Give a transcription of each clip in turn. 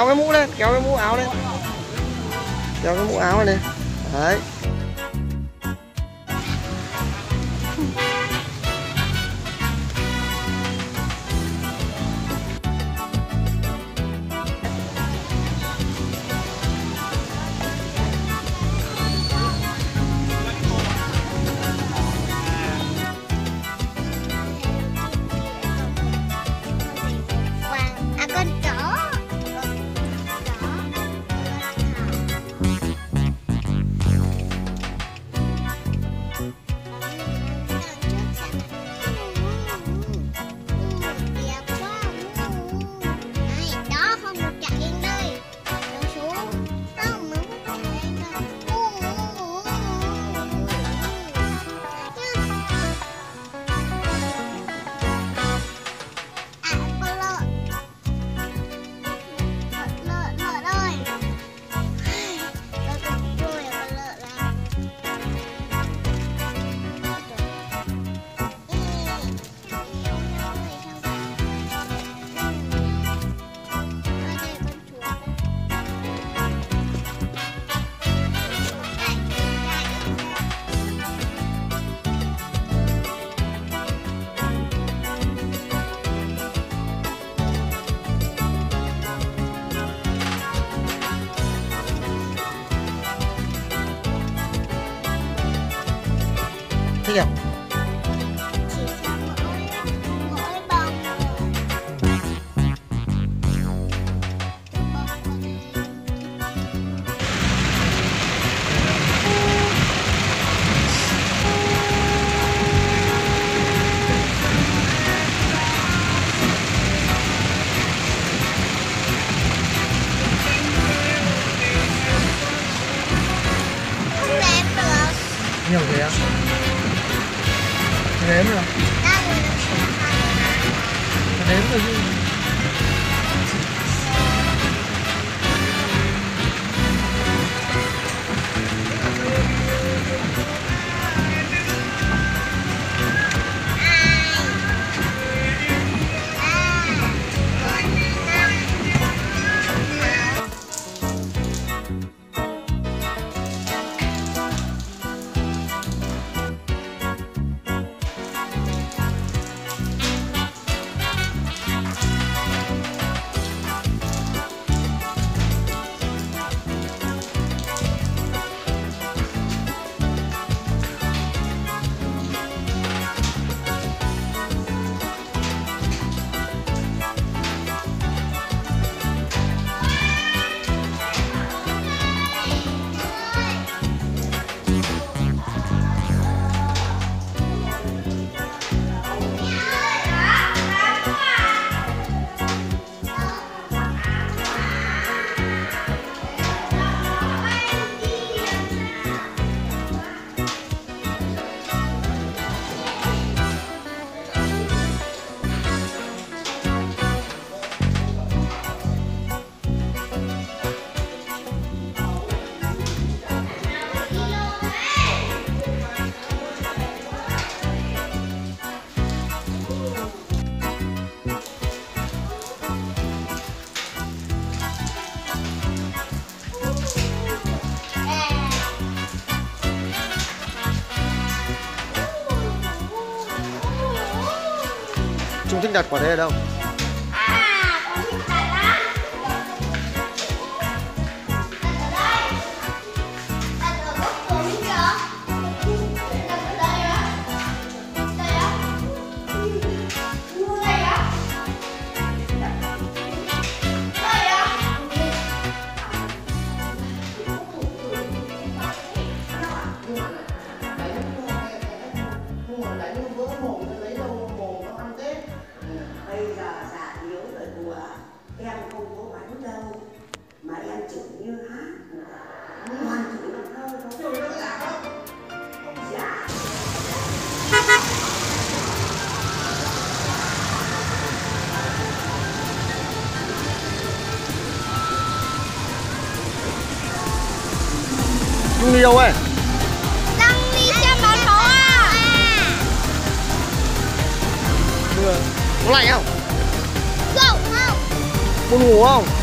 kéo cái mũ lên, kéo cái mũ áo lên. Kéo cái mũ áo này lên đấy. Sinh nhật của thế đấy ở đâu. Bây giờ già yếu rồi bùa em không có bánh đâu. Mà em chửi như hát. Ngoan chửi được thơ thôi. Chửi được dạ không? Dạ. Trung đi đâu ấy lạnh không? Không, không? Buồn ngủ không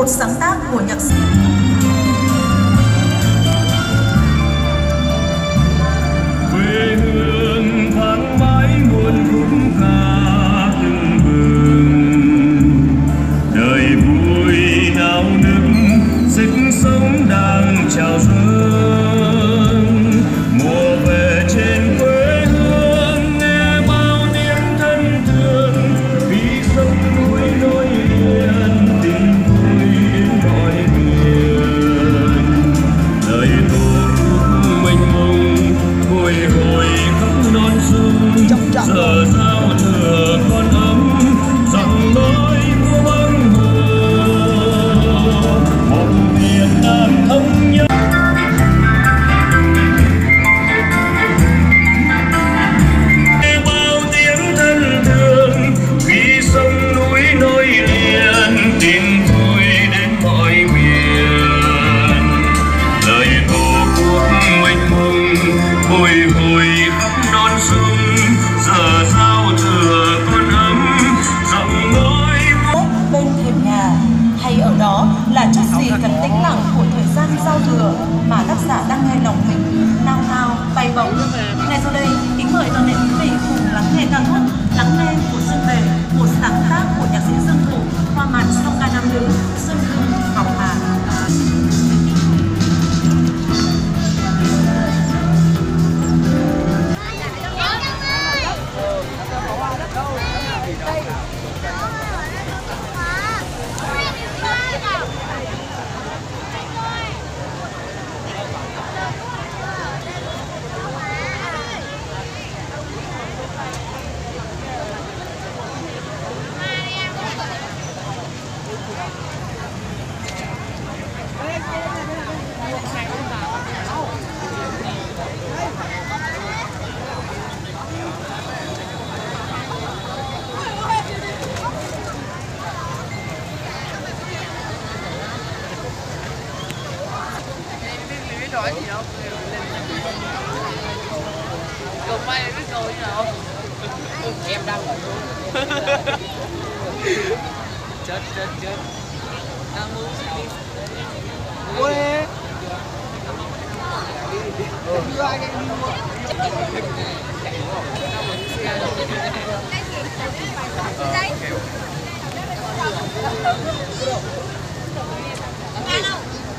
một sáng tác của nhạc sĩ thừa mà tác giả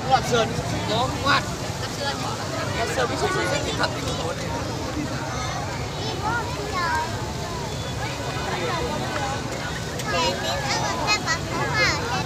ngoặt sườn có ngoặt sườn bị sụt sụt thì thật thì Hãy subscribe cho kênh Ghiền Mì Gõ Để không bỏ lỡ những video hấp dẫn